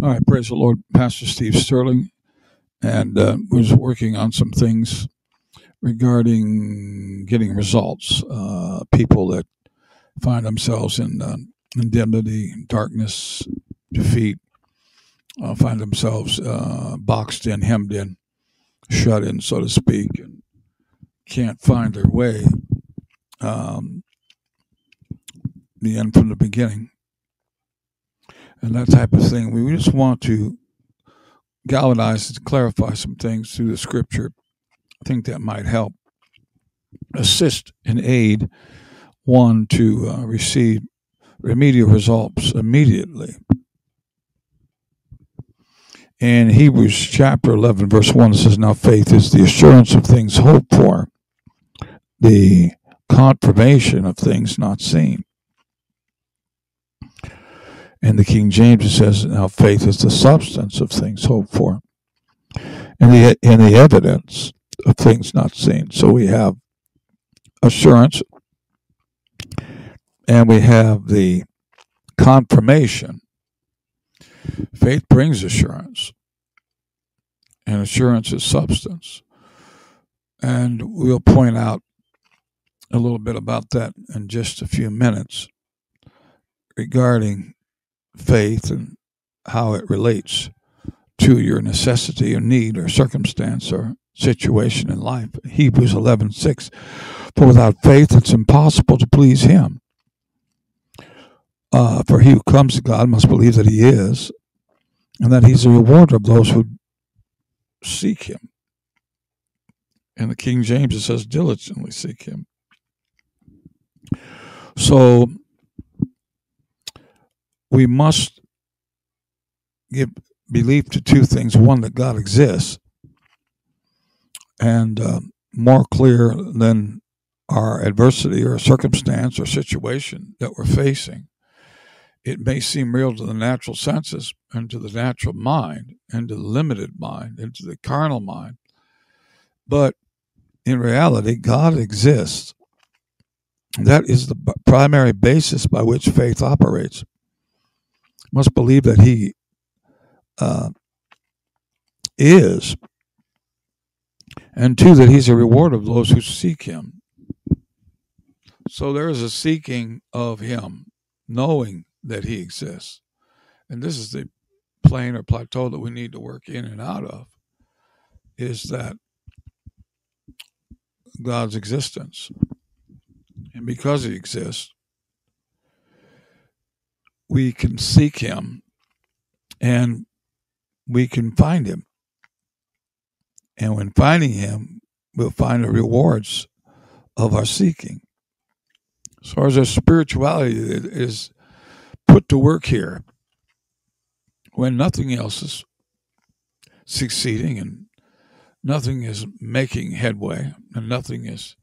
All right, praise the Lord, Pastor Steve Sterling, and uh, was working on some things regarding getting results. Uh, people that find themselves in uh, indemnity, darkness, defeat, uh, find themselves uh, boxed in, hemmed in, shut in, so to speak, and can't find their way. Um, the end from the beginning and that type of thing. We just want to galvanize and clarify some things through the scripture. I think that might help assist and aid one to uh, receive remedial results immediately. In Hebrews chapter 11, verse 1, it says, Now faith is the assurance of things hoped for, the confirmation of things not seen. In the King James, says, "Now faith is the substance of things hoped for, and the and the evidence of things not seen." So we have assurance, and we have the confirmation. Faith brings assurance, and assurance is substance. And we'll point out a little bit about that in just a few minutes regarding faith and how it relates to your necessity or need or circumstance or situation in life. Hebrews 11 6. For without faith, it's impossible to please Him. Uh, for he who comes to God must believe that He is, and that He's a rewarder of those who seek Him. And the King James it says, diligently seek Him. So we must give belief to two things. One that god exists and uh, more clear than our adversity or circumstance or situation that we're facing. It may seem real to the natural senses and to the natural mind and to the limited mind and to the carnal mind but in reality god exists. That is the primary basis by which faith operates must believe that he uh, is, and two, that he's a reward of those who seek him. So there is a seeking of him, knowing that he exists. And this is the plane or plateau that we need to work in and out of is that God's existence. And because he exists, we can seek him and we can find him. And when finding him, we'll find the rewards of our seeking. As far as our spirituality is put to work here, when nothing else is succeeding and nothing is making headway and nothing is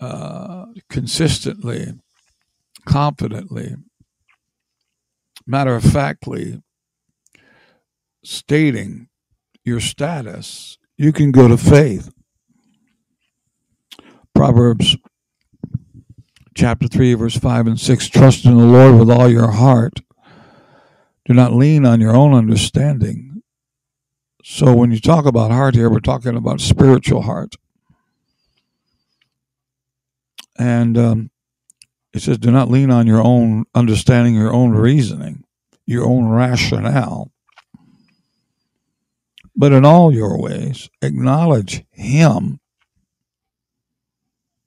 uh, consistently, confidently matter of factly stating your status, you can go to faith. Proverbs chapter 3, verse 5 and 6 Trust in the Lord with all your heart. Do not lean on your own understanding. So, when you talk about heart here, we're talking about spiritual heart. And um, it says, do not lean on your own understanding, your own reasoning, your own rationale. But in all your ways, acknowledge Him.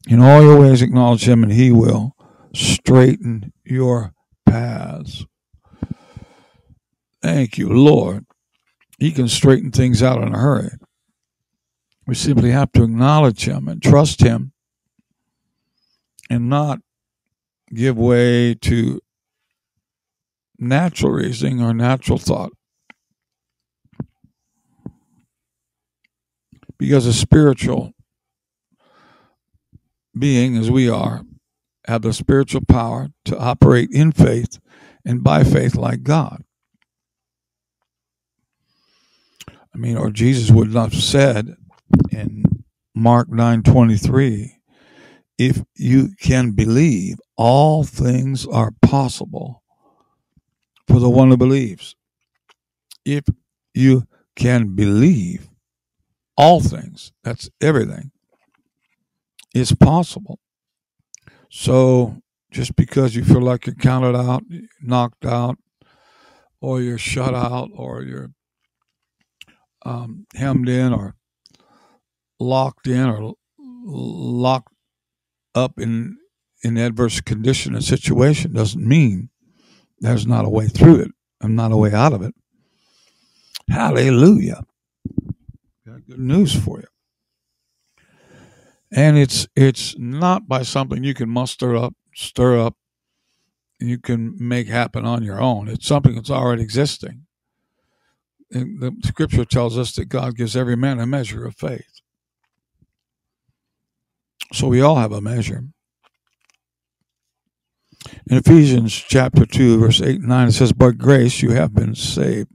In all your ways, acknowledge Him, and He will straighten your paths. Thank you, Lord. He can straighten things out in a hurry. We simply have to acknowledge Him and trust Him and not give way to natural reasoning or natural thought. Because a spiritual being, as we are, have the spiritual power to operate in faith and by faith like God. I mean, or Jesus would not have said in Mark 9:23, if you can believe, all things are possible for the one who believes. if you can believe all things, that's everything, is possible. So just because you feel like you're counted out, knocked out, or you're shut out, or you're um, hemmed in, or locked in, or locked up in in adverse condition and situation, doesn't mean there's not a way through it I'm not a way out of it. Hallelujah! Got good news for you and it's it's not by something you can muster up stir up you can make happen on your own. It's something that's already existing. And the scripture tells us that God gives every man a measure of faith. So we all have a measure. In Ephesians chapter 2, verse 8 and 9, it says, By grace you have been saved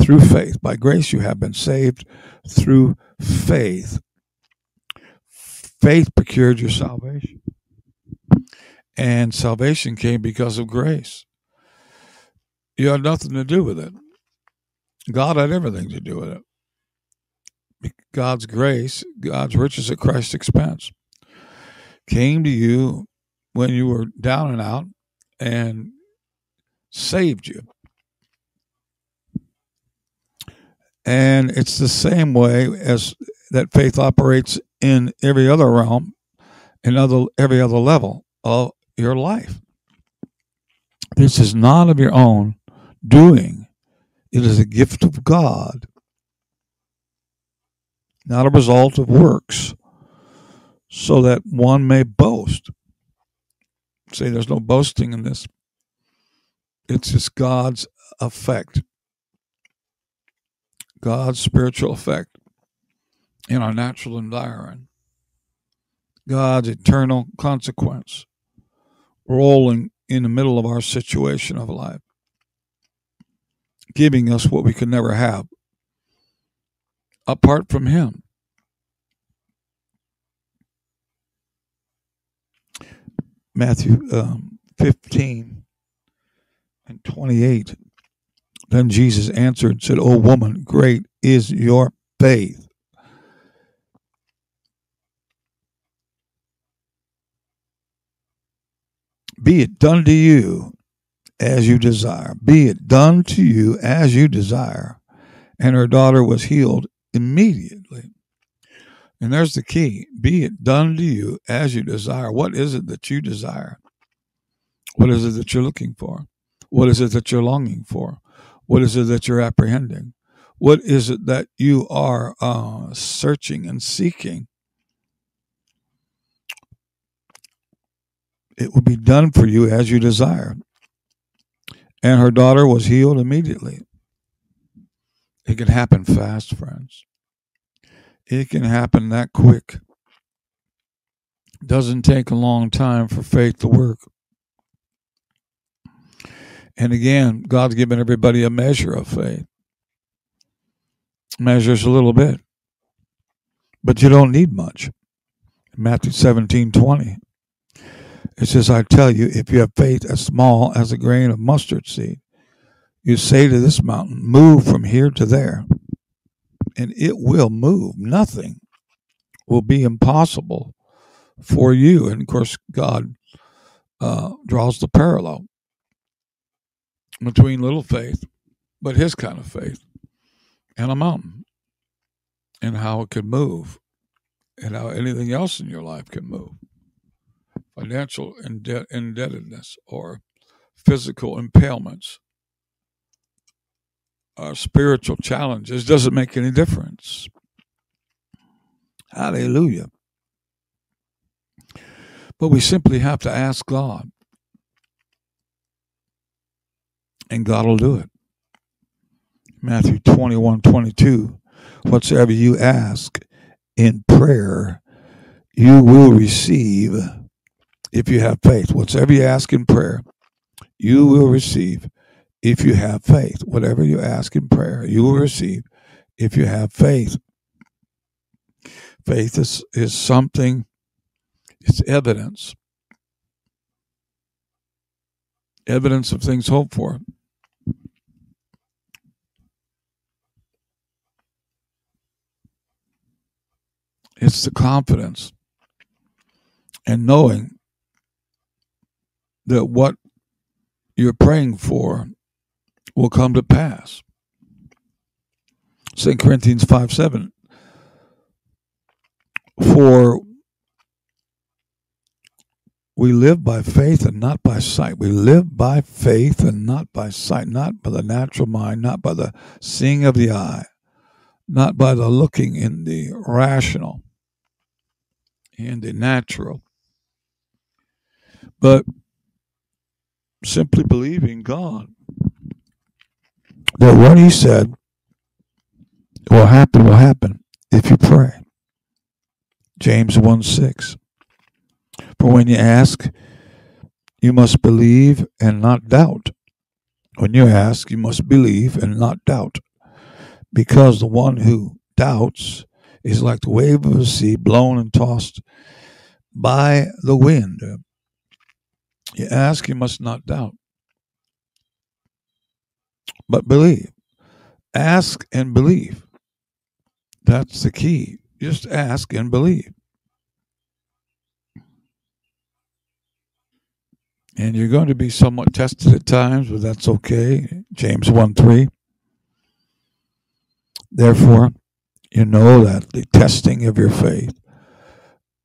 through faith. By grace you have been saved through faith. Faith procured your salvation. And salvation came because of grace. You had nothing to do with it. God had everything to do with it. God's grace, God's riches at Christ's expense, came to you when you were down and out and saved you. And it's the same way as that faith operates in every other realm, in other every other level of your life. This is not of your own doing, it is a gift of God, not a result of works, so that one may boast. Say there's no boasting in this. It's just God's effect, God's spiritual effect in our natural environment, God's eternal consequence rolling in the middle of our situation of life, giving us what we could never have apart from Him. Matthew um, 15 and 28. Then Jesus answered and said, O woman, great is your faith. Be it done to you as you desire. Be it done to you as you desire. And her daughter was healed immediately. And there's the key be it done to you as you desire. What is it that you desire? What is it that you're looking for? What is it that you're longing for? What is it that you're apprehending? What is it that you are uh, searching and seeking? it will be done for you as you desire. And her daughter was healed immediately. It can happen fast, friends. It can happen that quick. Doesn't take a long time for faith to work. And again, God's given everybody a measure of faith. Measures a little bit. But you don't need much. Matthew 17 20. It says, I tell you, if you have faith as small as a grain of mustard seed, you say to this mountain, Move from here to there, and it will move. Nothing will be impossible for you. And of course, God uh, draws the parallel between little faith, but his kind of faith, and a mountain, and how it can move, and how anything else in your life can move financial indebtedness or physical impairments or spiritual challenges doesn't make any difference. Hallelujah. But we simply have to ask God, and God will do it. Matthew 21 22. Whatsoever you ask in prayer, you will receive if you have faith. Whatever you ask in prayer, you will receive if you have faith. Whatever you ask in prayer, you will receive if you have faith. Faith is, is something, it's evidence. Evidence of things hoped for. It's the confidence and knowing that what you're praying for will come to pass. 2 Corinthians 5 7. For we live by faith and not by sight. We live by faith and not by sight, not by the natural mind, not by the seeing of the eye, not by the looking in the rational, in the natural, but simply believing God that what He said will happen will happen if you pray. James 1 6. For when you ask, you must believe and not doubt. When you ask, you must believe and not doubt. Because the one who doubts is like the wave of the sea blown and tossed by the wind. You ask, you must not doubt, but believe. Ask and believe. That's the key. Just ask and believe. And you're going to be somewhat tested at times, but that's okay. James 1 3. Therefore, you know that the testing of your faith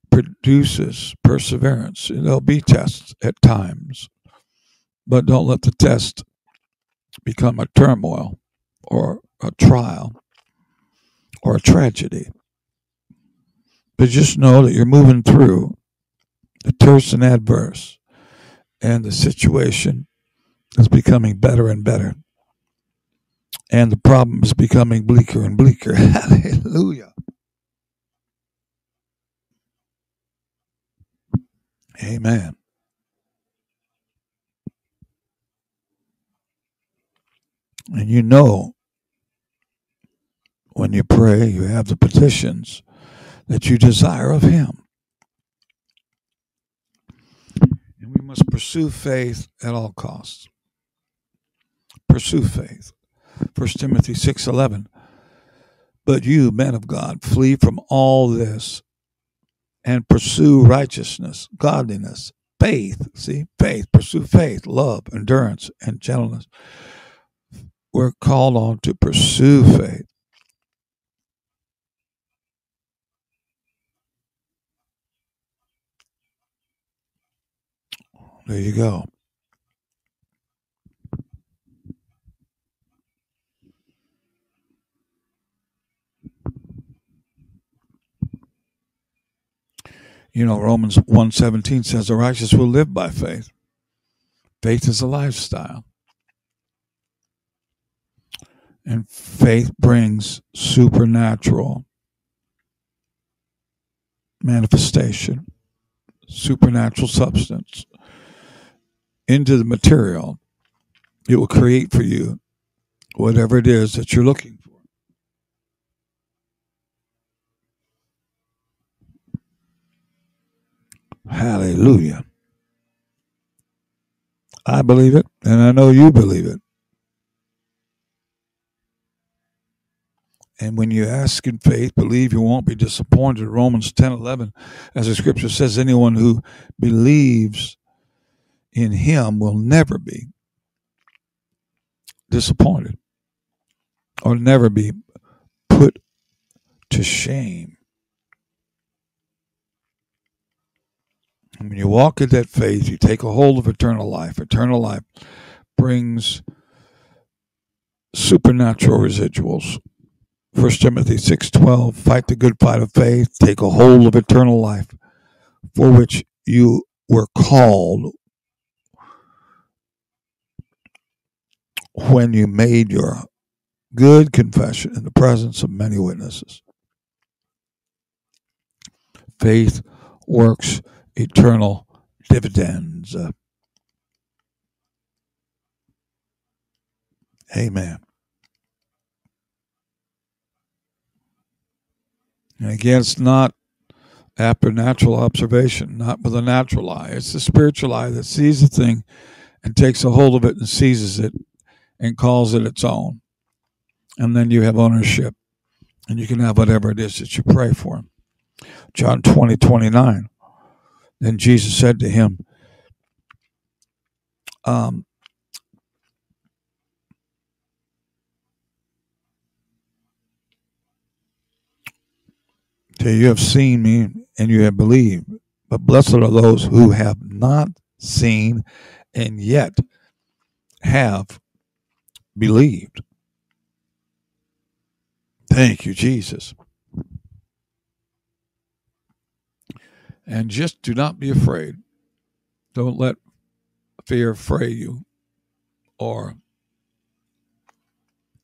produces perseverance. There'll be tests at times, but don't let the test become a turmoil or a trial or a tragedy. But just know that you're moving through the terse and adverse, and the situation is becoming better and better. And the problem is becoming bleaker and bleaker. Hallelujah. Amen. And you know, when you pray, you have the petitions that you desire of Him. And we must pursue faith at all costs. Pursue faith. 1 Timothy 6:11 But you men of God flee from all this and pursue righteousness, godliness, faith. See, faith, pursue faith, love, endurance, and gentleness. We're called on to pursue faith. There you go. You know, Romans 117 says the righteous will live by faith. Faith is a lifestyle. And faith brings supernatural manifestation, supernatural substance into the material. It will create for you whatever it is that you're looking for. Hallelujah. I believe it, and I know you believe it. And when you ask in faith, believe you won't be disappointed. Romans 10 11, as the scripture says, anyone who believes in him will never be disappointed or never be put to shame. And when you walk in that faith, you take a hold of eternal life. Eternal life brings supernatural residuals. 1 Timothy 6:12 Fight the good fight of faith, take a hold of eternal life for which you were called when you made your good confession in the presence of many witnesses. Faith works eternal dividends. Amen. And again, it's not after natural observation, not with a natural eye. It's the spiritual eye that sees the thing and takes a hold of it and seizes it and calls it its own. And then you have ownership and you can have whatever it is that you pray for. John 20, 29. Then Jesus said to him, um, you have seen me and you have believed, but blessed are those who have not seen and yet have believed. Thank you, Jesus. And just do not be afraid. Don't let fear fray you or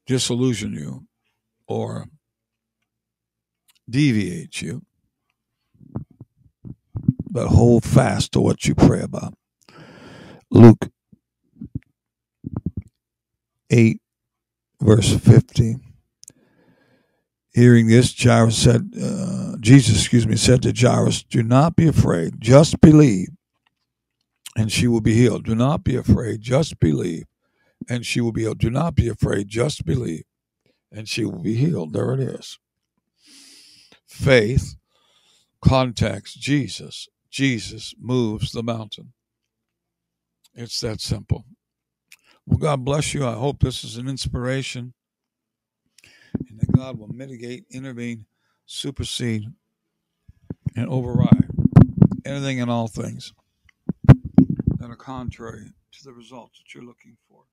disillusion you or deviate you. But hold fast to what you pray about. Luke 8, verse 50. Hearing this, Jairus said, uh, Jesus, excuse me, said to Jairus, Do not be afraid, just believe, and she will be healed. Do not be afraid, just believe, and she will be healed. Do not be afraid, just believe, and she will be healed. There it is. Faith contacts Jesus. Jesus moves the mountain. It's that simple. Well, God bless you. I hope this is an inspiration and that God will mitigate, intervene, supersede, and override anything and all things that are contrary to the results that you're looking for.